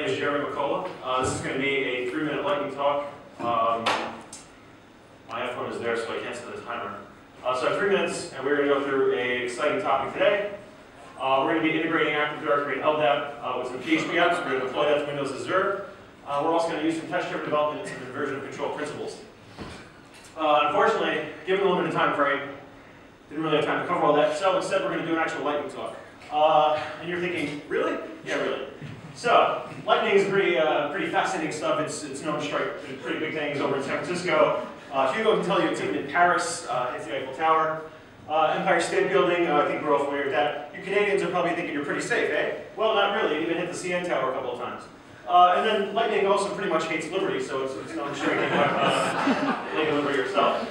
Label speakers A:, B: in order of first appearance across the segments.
A: name is Jeremy Mikola. Uh, this is going to be a three-minute lightning talk. Um, my iPhone is there, so I can't set the timer. Uh, so three minutes, and we're going to go through an exciting topic today. Uh, we're going to be integrating Active Directory and LDAP uh, with some PHP apps. We're going to deploy that to Windows Azure. Uh, we're also going to use some test-driven development and some version control principles. Uh, unfortunately, given the limited time frame, didn't really have time to cover all that, so instead we're going to do an actual lightning talk. And you're thinking, really? Yeah, really. So, lightning is pretty, uh, pretty fascinating stuff. It's, it's known to strike pretty big things over in San Francisco. Uh, Hugo can tell you it's even in Paris, uh, the Eiffel Tower. Uh, Empire State Building, uh, I think we're all familiar with that. You Canadians are probably thinking you're pretty safe, eh? Well, not really. It even hit the CN Tower a couple of times. Uh, and then lightning also pretty much hates liberty, so it's, it's not sure you can uh, liberty yourself.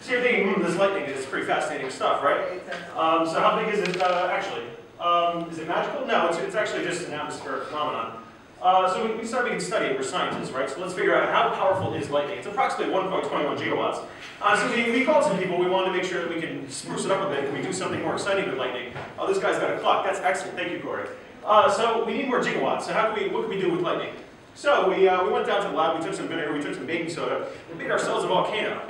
A: So you're thinking, hmm, this lightning is pretty fascinating stuff, right? Um, so how big is it uh, actually? Um, is it magical? No, it's, it's actually just an atmospheric phenomenon. Uh, so we, we started making study, we're scientists, right? So let's figure out how powerful is lightning. It's approximately 1.21 gigawatts. Uh, so we, we called some people, we wanted to make sure that we can spruce it up a bit. Can we do something more exciting than lightning? Oh, this guy's got a clock. That's excellent. Thank you, Corey. Uh, so we need more gigawatts. So how can we, what can we do with lightning? So we, uh, we went down to the lab, we took some vinegar, we took some baking soda, and made ourselves a volcano.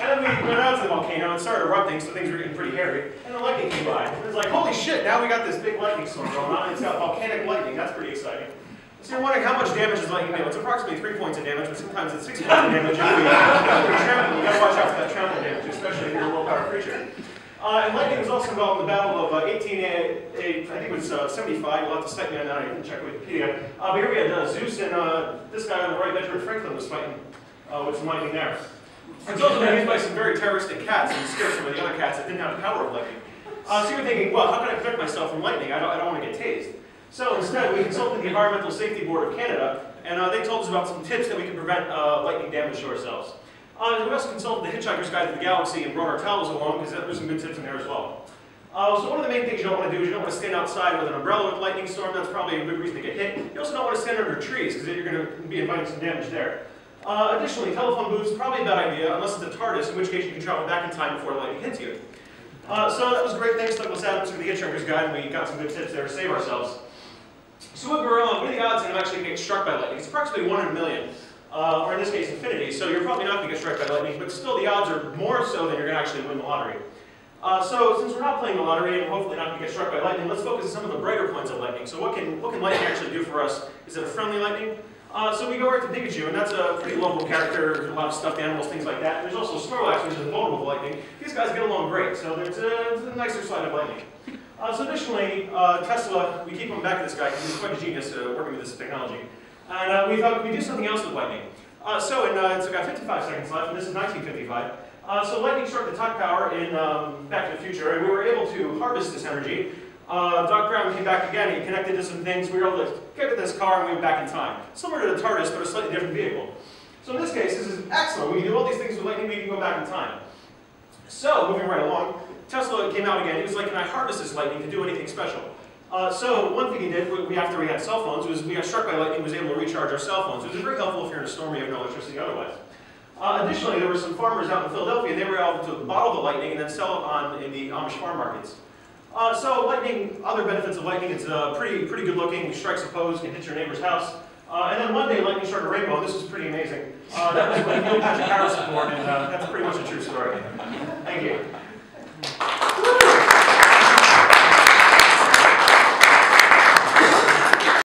A: And then we went out to the volcano and started erupting, so things were getting pretty hairy. And the lightning came by. It was like, holy shit, now we got this big lightning storm going on. It's got volcanic lightning. That's pretty exciting. So you're wondering how much damage is lightning do? It's approximately three points of damage, but sometimes it's six points of damage. You gotta watch out for that trample damage, especially if you're a low-power creature. Uh, and lightning was also involved in the Battle of uh, 18, I think it was uh, 75. You'll have to cite me on that. I can check Wikipedia. Uh, but here we had uh, Zeus and uh, this guy on the right, Benjamin Franklin, was fighting uh, with some lightning there. It's also been used by some very terroristic cats and scared some of the other cats that didn't have the power of lightning. so you're thinking, well, how can I protect myself from lightning? I don't, I don't want to get tased. So instead, we consulted the Environmental Safety Board of Canada, and they told us about some tips that we can prevent lightning damage to ourselves. Uh, we also consulted the Hitchhiker's Guide to the Galaxy and brought our towels along because there's some good tips in there as well. Uh, so one of the main things you don't want to do is you don't want to stand outside with an umbrella with lightning storm. That's probably a good reason to get hit. You also don't want to stand under trees because you're going to be inviting some damage there. Uh, additionally, telephone booths, probably a bad idea unless it's a TARDIS, in which case you can travel back in time before the lightning hits you. Uh, so that was great. Thanks Douglas Adams for the Hitchhiker's Guide, and we got some good tips there to save ourselves. So what, were, uh, what are the odds that I'm actually getting struck by lightning? It's approximately 1 in a million uh, or in this case infinity, so you're probably not going to get struck by lightning, but still the odds are more so than you're going to actually win the lottery. Uh, so since we're not playing the lottery and hopefully not going to get struck by lightning, let's focus on some of the brighter points of lightning. So what can, what can lightning actually do for us? Is it a friendly lightning? Uh, so we go right to Pikachu, and that's a pretty lovable character, a lot of stuffed animals, things like that. There's also Snorlax, which is vulnerable to lightning. These guys get along great, so there's a, a nicer side of lightning. Uh, so additionally, uh, Tesla, we keep coming back to this guy because he's quite a genius working with this technology. And uh, we thought we do something else with lightning. Uh, so uh, it's got 55 seconds left, and this is 1955. Uh, so lightning struck the top power in um, Back to the Future, and we were able to harvest this energy. Uh, Doc Brown came back again, he connected to some things, we were able to get this car and we went back in time. Similar to the TARDIS, but a slightly different vehicle. So in this case, this is excellent. We can do all these things with lightning, we can go back in time. So, moving right along, Tesla came out again. He was like, can I harvest this lightning to do anything special? Uh, so one thing he did we, after we had cell phones was we got struck by lightning was able to recharge our cell phones. It was very helpful if you're in a storm and you have no electricity otherwise. Uh, additionally, there were some farmers out in Philadelphia, and they were able to bottle the lightning and then sell it on in the Amish farm markets. Uh, so lightning, other benefits of lightning, it's uh, pretty, pretty good looking, strikes a pose, can hit your neighbor's house. Uh, and then one day lightning struck a rainbow, this is pretty amazing. Uh, that was when Neil Patrick Harris was born, and uh, that's pretty much a true story. Thank you.